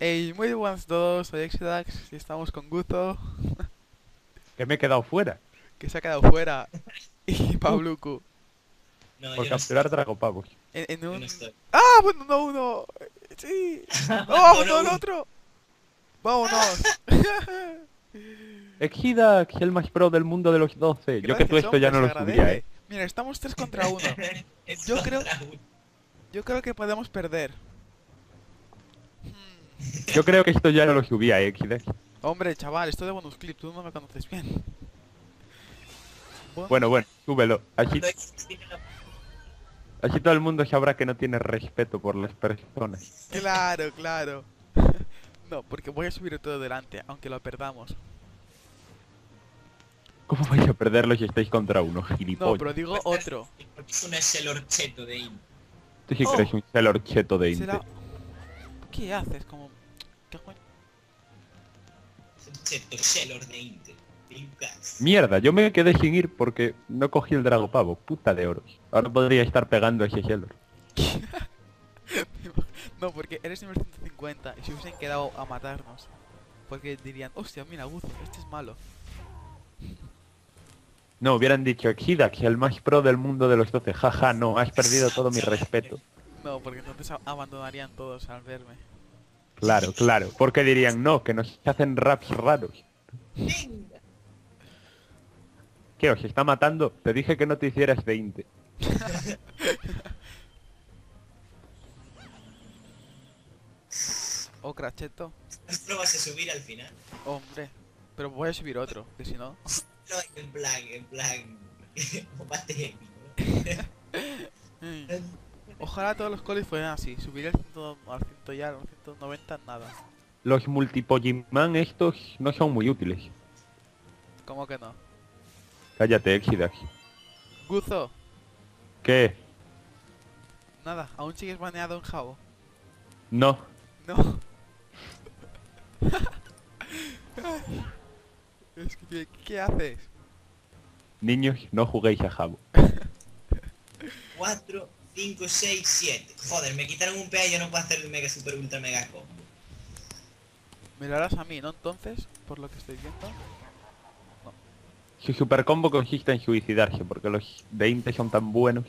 Hey, muy buenas a todos, soy Exidax y estamos con Guzo, Que me he quedado fuera que se ha quedado fuera, y Pabluku. No, por yo no, capturar dragopavos. En, un... no. ¡Ah! Bueno, no, uno. Sí. ¡Oh, no, el otro! ¡Vámonos! Exidax, el más pro del mundo de los 12. Yo que tú esto ya no lo subiría, eh. Mira, estamos 3 contra 1. Es Yo creo- contra uno. Yo creo que podemos perder. Yo creo que esto ya no lo subía, eh, Exidax. Hombre, chaval, esto de bonus clip, tú no me conoces bien. Bueno, Bueno, bueno, súbelo. Así, todo el mundo sabrá que no tiene respeto por las personas. claro, claro. No, porque voy a subir todo delante, aunque lo perdamos. ¿Cómo vais a perderlo si estáis contra uno, No, gilipollas? pero digo otro. Porque es un Selorcheto de Im. Tú sí Oh. que eres un celorcheto de Inte. Será... ¿Qué haces? Como... Mierda, yo me quedé sin ir porque no cogí el dragopavo. Puta de oros. Ahora podría estar pegando a ese Shellor. No, porque eres nivel 150 y se hubiesen quedado a matarnos. Porque dirían, hostia, mira, Guzo, este es malo. No, hubieran dicho Exidax, el más pro del mundo de los 12. Jaja, no, has perdido todo mi respeto. No, porque entonces abandonarían todos al verme. Claro, claro. Porque dirían, no, que nos hacen raps raros. Venga. ¿Qué os está matando? Te dije que no te hicieras 20. Oh, cracheto. ¿No vas a subir al final? Hombre. Pero voy a subir otro, que si no... No, en plan, en plan... Combate épico. Ojalá todos los colis fueran así. Subir al 100, al 100 ya, al 190, nada. Los multipogiman estos no son muy útiles. ¿Cómo que no? Cállate, Exidax. Guzo, ¿Qué? nada, aún sigues baneado en Jabo. No. No. es que, ¿qué, haces? Niños, no juguéis a Jabo. 4, 5, 6, 7. Joder, me quitaron un PA y yo no puedo hacer el mega super ultra mega combo. Me lo harás a mí, ¿no? Entonces, por lo que estoy viendo. Su super combo consiste en suicidarse, porque los 20 son tan buenos.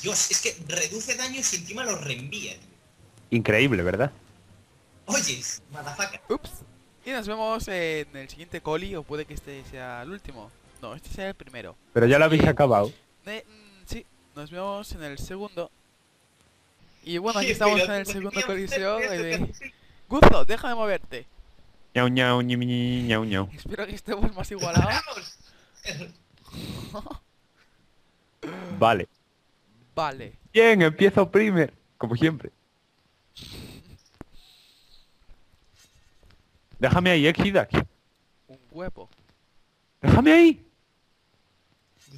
Dios, es que reduce daños y encima los reenvía, tío. Increíble, ¿verdad? Oyes, motherfucker. Ups. Y nos vemos en el siguiente coli, o puede que este sea el último. No, este sea el primero. Pero ya lo habéis acabado. Eh, mm, sí, nos vemos en el segundo. Y bueno, aquí estamos en el segundo coliseo. De- sí. Guzo, deja de moverte. Ñau, ñau, ñau, ñau. Espero que estemos más igualados. Vale. Vale. Bien, empiezo primer. Como siempre. Déjame ahí, Exidax. Un huevo. Déjame ahí.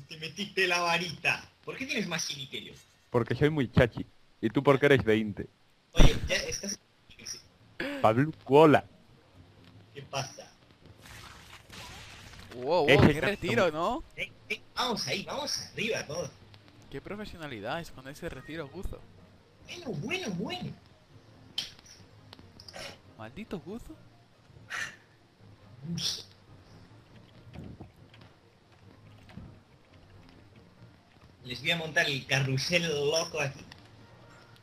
Te metiste la varita. ¿Por qué tienes más chini que yo? Porque soy muy chachi. Y tú porque eres 20. Oye, ya estás... Pablo, hola. ¿Qué pasa? Wow, wow, Ese qué retiro, ¿no? Vamos ahí, vamos arriba todos. Qué profesionalidad es con ese retiro, Guzo. Bueno, bueno, bueno. Maldito Guzo. Les voy a montar el carrusel loco aquí.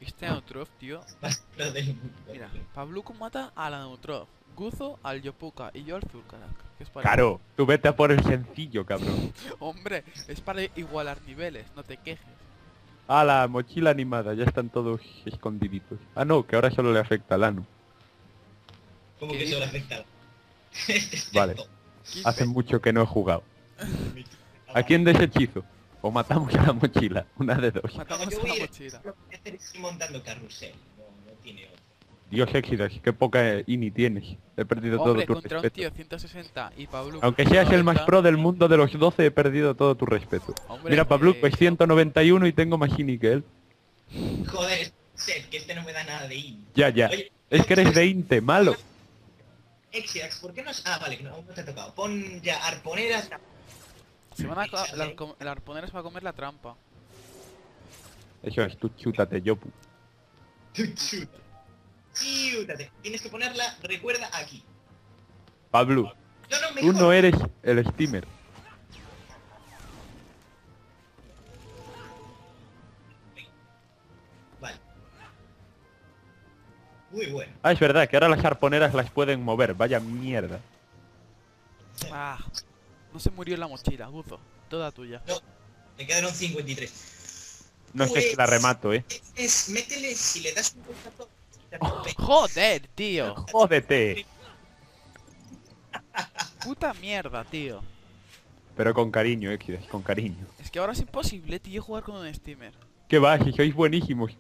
Este Neutrov, tío. Más lo del mundo. Mira, Pabluco mata a la Neutrov. Guzo al Yopuka y yo al Zulkarak. ¿Qué es para Claro, tú vete a por el sencillo, cabrón. Hombre, es para igualar niveles, no te quejes. Ah, la mochila animada, ya están todos escondiditos. Ah, no, que ahora solo le afecta al ano. ¿Cómo ¿Qué que se lo dices? afecta? Es Vale. Hace mucho que no he jugado. ¿A quién deshechizo? O matamos a la mochila, una de dos. Matamos yo a voy la ir- mochila. Lo que voy a hacer es ir montando carrusel. No, no tiene otro. Dios Exidax, qué poca ini tienes. He perdido Hombre, todo tu contra un respeto. tío 160 y Pablo. Aunque seas el más pro del mundo de los 12, he perdido todo tu respeto. Hombre, Mira, Pablo, eh, es 191 y tengo más ini que él. Joder, es set, que este no me da nada de in. Ya, ya. Oye, Es que eres de inte, malo. Exiax, ¿por qué no has... Ah, vale, que no, aún no te ha tocado. Pon ya arponeras... Se van a co- el, arponero se va a comer la trampa. Eso es, tú chútate, Yopu. Chuta. Chiu. filtrate. Tienes que ponerla, recuerda, aquí. Pablo, No, no, tú no eres el steamer. Vale. Muy bueno. Ah, es verdad, que ahora las arponeras las pueden mover. Vaya mierda. Ah, no se murió en la mochila, Guzo. Toda tuya. Me quedaron 53. No sé si la Pues- remato, eh. Es, métele, si le das un poco Joder, tío. Jódete. Puta mierda, tío. Pero con cariño, Exides, con cariño. Es que ahora es imposible, tío, jugar con un steamer. ¿Qué va? Si sois buenísimos.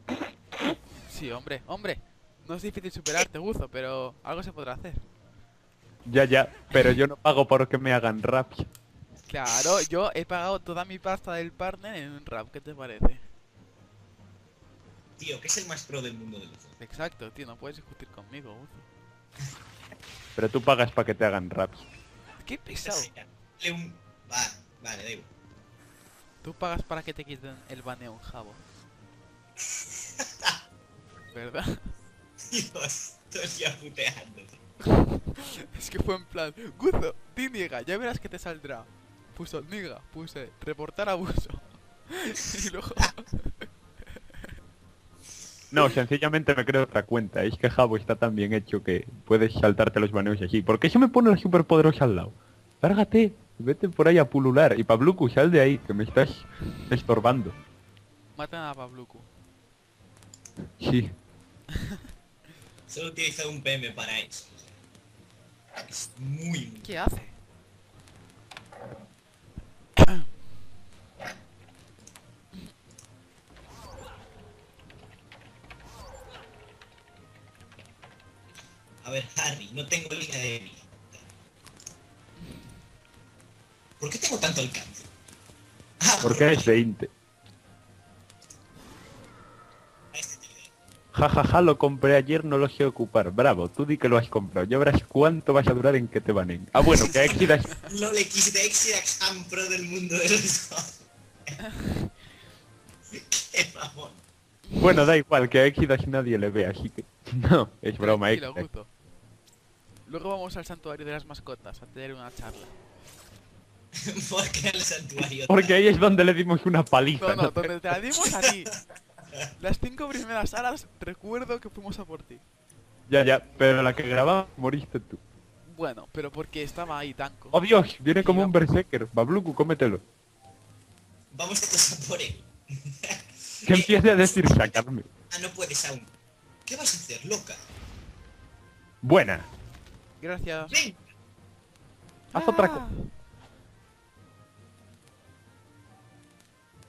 Sí, hombre, hombre. No es difícil superarte, Guzo, pero algo se podrá hacer. Ya, ya. Pero yo no pago porque me hagan rap. Claro, yo he pagado toda mi pasta del partner en un rap, ¿qué te parece? Tío, que es el más pro del mundo de los Exacto, tío, no puedes discutir conmigo, Guzo. Pero tú pagas para que te hagan rap. Qué pesado. Dale un... Va, vale, da igual. Tú pagas para que te quiten el baneo en Jabo. ¿Verdad? Dios, estoy ya puteando. Es que fue en plan, Guzo, di niega, ya verás que te saldrá. Puso niga, puse reportar abuso. y luego... No, sencillamente me creo otra cuenta. Es que Jabo está tan bien hecho que puedes saltarte los baneos así. ¿Por qué se me pone la superpoderosa al lado? Lárgate, vete por ahí a pulular. Y Pabluku, sal de ahí, que me estás estorbando. Matan a Pabluku. Sí. Solo he utilizado un PM para eso. Es muy, muy... ¿Qué hace? A ver, Harry, no tengo línea de vida. ¿Por qué tengo tanto alcance? Ah, Porque es 20. Doy. Ja, ja, ja, lo compré ayer, no lo sé ocupar. Bravo, tú di que lo has comprado. Ya verás cuánto vas a durar en que te banen. Ah, bueno, que Exidas... LOL Exidax am pro del mundo de los dos. Qué mamón. Bueno, da igual, que a Exidas nadie le ve, así que... No, es broma. Guzo. Luego vamos al santuario de las mascotas a tener una charla. ¿Por qué al santuario? Porque ahí es donde le dimos una paliza. No, no, ¿no? donde te la dimos a ti. Las cinco primeras salas recuerdo que fuimos a por ti. Ya, ya, pero la que grababa moriste tú. Bueno, pero porque estaba ahí Tanco. ¡Oh Dios! Viene como un berserker. Babluku, cómetelo. Vamos todos a por él. Que empiece a decir sacarme. Ah, no puedes aún. ¿Qué vas a hacer, loca? Buena. Gracias. Ven. Haz otra Ah, cosa.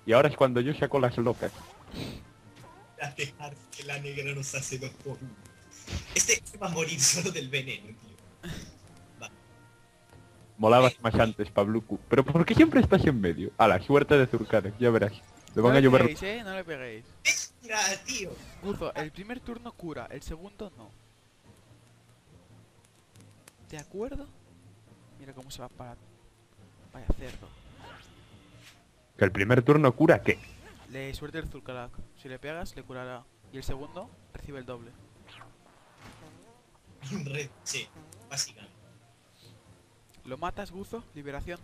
Y ahora es cuando yo saco las locas. A dejar que la negra nos hace dos por uno. Este se va a morir solo del veneno, tío. Molabas más antes, Pabluku. Pero ¿por qué siempre estás en medio? A la suerte de Zurkades, ya verás. Le No van a le llover... peguéis, eh, no le peguéis. Mira, tío. Guzo, el primer turno cura, el segundo no. ¿De acuerdo? Mira cómo se va para... Vaya cerdo. Que el primer turno cura, ¿qué? Le suerte el Zulkalak. Si le pegas, le curará. Y el segundo, recibe el doble. Red, sí, básicamente. Lo matas, Guzo, liberación.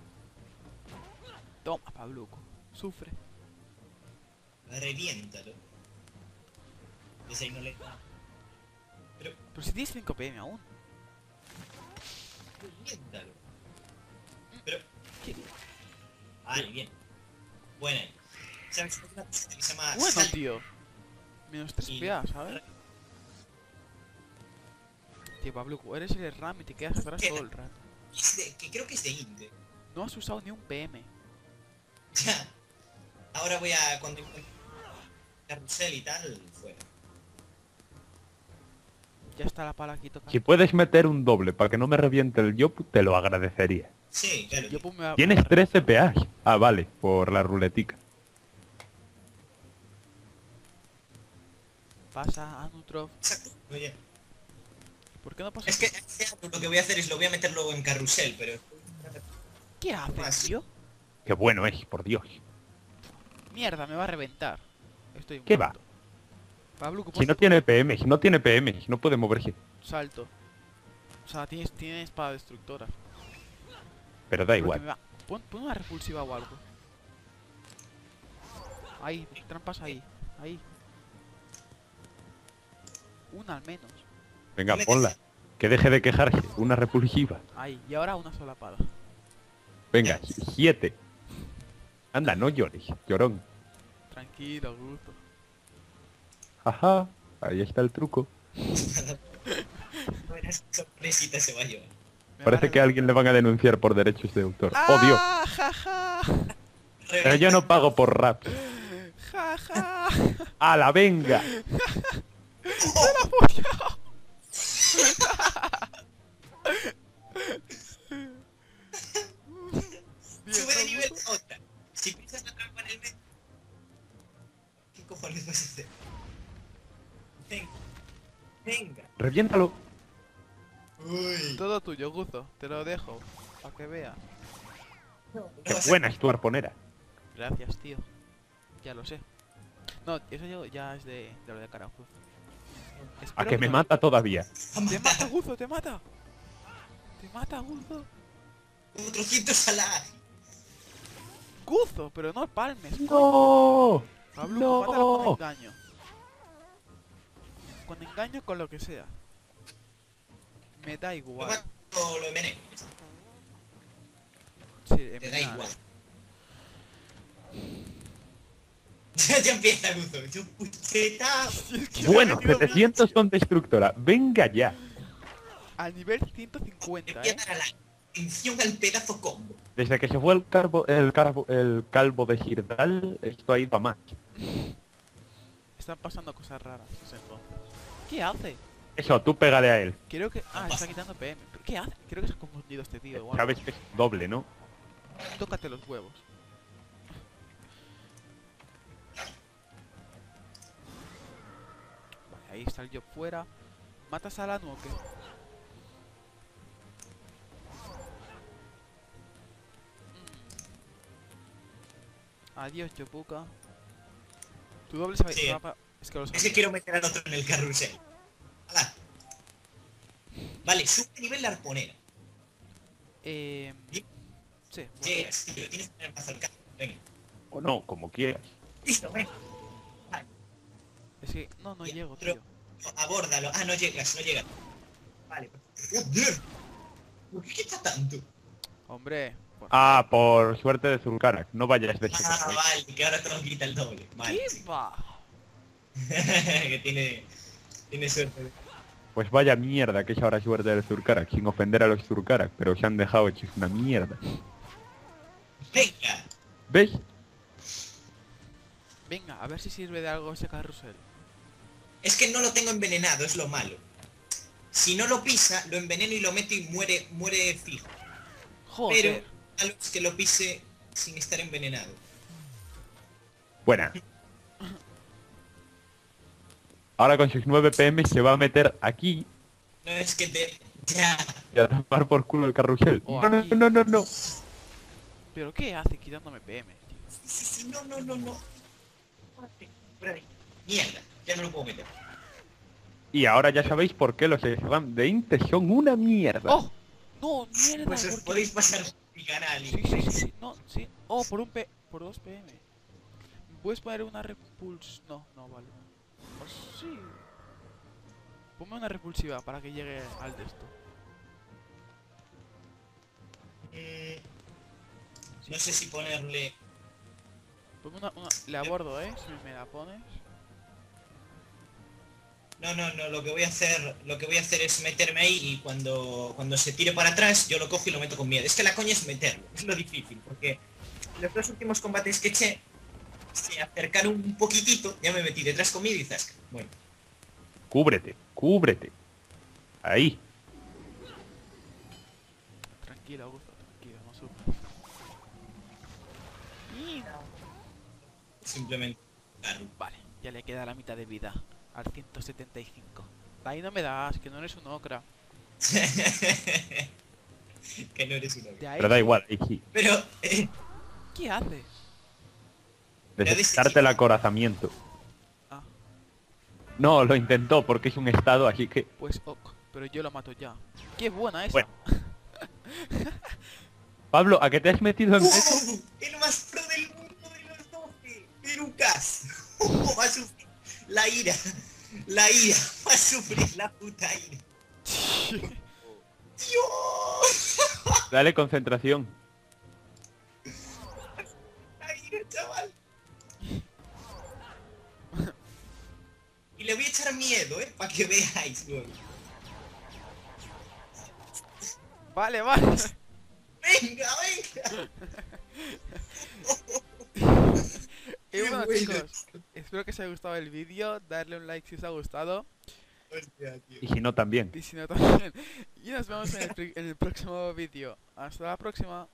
Toma, Pabluco. Sufre. Reviéntalo. Desde ahí no le da. Pero, Pero si tienes 5 PM aún. reviéntalo. Pero, ¿Qué? vale, bien. Buena. Se llama Bueno, tío. Menos 3 y- PA, ¿sabes? Tío, Pabluco, eres el RAM y te quedas atrás todo el rato. Es de- que creo que es de Inde. No has usado ni un PM. Ya. Ahora voy a cuando carrusel y tal, fuera. Ya está la pala aquí tocando. Si puedes meter un doble para que no me reviente el Yop, te lo agradecería. Sí, claro. Yo me va- Tienes 13 PAs. Ah, vale, por la ruletica. Pasa a Nutrov. Exacto. Oye, ¿Por qué no pasa? es que lo que voy a hacer es lo voy a meter luego en carrusel, pero ¿Qué haces, tío? Qué bueno es, por Dios. Mierda, me va a reventar. Estoy ¿Qué va? Pablo, ¿cómo Si no tiene PM, si no tiene PM, si no puede moverse. salto? O sea, tienes, tienes espada destructora. Pero da Porque igual. va- Pon, pon una repulsiva o algo. Ahí, trampas ahí. Ahí. Una al menos. Venga, ponla. Que deje de quejarse. Una repulsiva. Ahí. Y ahora una solapada. Venga, siete. Anda, no llores, llorón. Tranquilo, gusto. Ajá, ahí está el truco. Buenas sorpresitas se va a llevar. Parece que a alguien le van a denunciar por derechos de autor. ¡Oh, Dios! ¡Ah, ja, ja! Pero yo no pago por rap. ¡Ja, ja! ¡A la venga! Bien, Sube de ¿no, nivel otra. Si pisas la trampa en el medio... ¿Qué cojones vas a hacer? Venga. Venga. ¡Reviéntalo! Uy. Todo tuyo, Guzo. Te lo dejo. Para que veas. No, ¡Qué buena es tu arponera! Gracias, tío. Ya lo sé. No, eso ya es de, de lo de carajo. ¡A que me no- mata todavía! ¡Te mata, Guzo! ¡Te mata! ¡Te mata, Guzo! Otro ciento salar. ¡Guzo! Pero no palmes. ¡No! Pablo, ¡No! mátalo con engaño. Con engaño con lo que sea. Me da igual. lo enveneno. Sí, Te da igual. Ya, empieza Guzo. Yo Bueno, ha metido 700 con destructora. ¡Venga ya! A nivel 150, Voy a eh. la atención al pedazo combo. Desde que se fue el calvo, el calvo, el calvo de Girdal, esto ha ido a más. Están pasando cosas raras entonces. ¿Qué hace? Eso, tú pégale a él. Creo que... Ah, está quitando PM. ¿Pero ¿Qué hace? Creo que se ha confundido este tío. Sabes que es doble, ¿no? Tócate los huevos. Ahí está el job fuera. ¿Matas a Lanu o qué? Adiós, Chopuka. Tu doble se va, Sí. va pa- Es que los Es que quiero meter al otro en el carrusel. Hala. Vale, sube de nivel la arponera. Eh... ¿Sí? Sí, bueno. Llegas, tío, tienes que tener más al carro. Venga. O no, como quieras. Listo, venga. Es que... No, no Ya, llego, pero- tío. Abórdalo. Ah, no llegas, no llegas. Vale. Joder. ¿Por qué quita tanto? Hombre... Ah, por suerte de Zulkarak. No vayas de Ah, super. vale, que ahora te lo quita el doble. Vale. ¿Qué va? que tiene... Tiene suerte. Pues vaya mierda que es ahora suerte de Zulkarak, sin ofender a los Zulkarak, pero se han dejado hechos una mierda. Venga. ¿Ves? Venga, a ver si sirve de algo ese carrusel. Es que no lo tengo envenenado, es lo malo. Si no lo pisa, lo enveneno y lo meto y muere, muere fijo. Joder. Pero a los que lo pise sin estar envenenado. Buena. Ahora con sus 9 PM se va a meter aquí No es que te... Ya. y a tomar por culo el carrusel. O No, no, no, no, no. ¿Pero qué hace quitándome PM? tío? Sí, sí, sí, no, no, no, no. Mierda, ya no lo puedo meter. Y ahora ya sabéis por qué los SRAM de Inte son una mierda. ¡Oh! No, mierda, Pues os porque- podéis pasar mi canal. Sí, sí, sí, sí, no, sí. Oh, por un P... por dos PM. ¿Me ¿Puedes poner una repuls... No, no, vale. Pues sí. Ponme una repulsiva para que llegue al de esto. Mm, No sé si ponerle... Ponme una, una... Le abordo, ¿eh? Si me la pones. No, no, no, lo que voy a hacer, lo que voy a hacer es meterme ahí y cuando, cuando se tire para atrás yo lo cojo y lo meto con miedo. Es que la coña es meterlo, es lo difícil, porque los dos últimos combates que eché se acercaron un poquitito, ya me metí detrás conmigo y zasca. Bueno, Cúbrete, cúbrete. Ahí. Tranquilo, Augusto, tranquilo, no sufras. Simplemente... Claro. Vale, ya le queda la mitad de vida. Al 175. Ahí no me das, que no eres un ocra. que no eres uno. De ahí... Pero da igual. Pero, eh, ¿Qué hace? Desecharte el acorazamiento. Ah. No, lo intentó porque es un estado, así que... Pues ok, pero yo lo mato ya. ¡Qué buena esa! Bueno. Pablo, ¿a qué te has metido en eso? ¡Uh! El más pro del mundo de los 12. Lucas. ¡Oh, va a sufrir la ira. La ira. Va a sufrir la puta ira. ¡Dios! Dale concentración. La ira, chaval. Y le voy a echar miedo, eh, para que veáis, luego. Vale, vale. Venga, venga. Y bueno. chicos, espero que os haya gustado el vídeo, darle un like si os ha gustado Hostia, tío. Y si no, también. y si no también. Y nos vemos en el, pri- en el próximo vídeo. Hasta la próxima.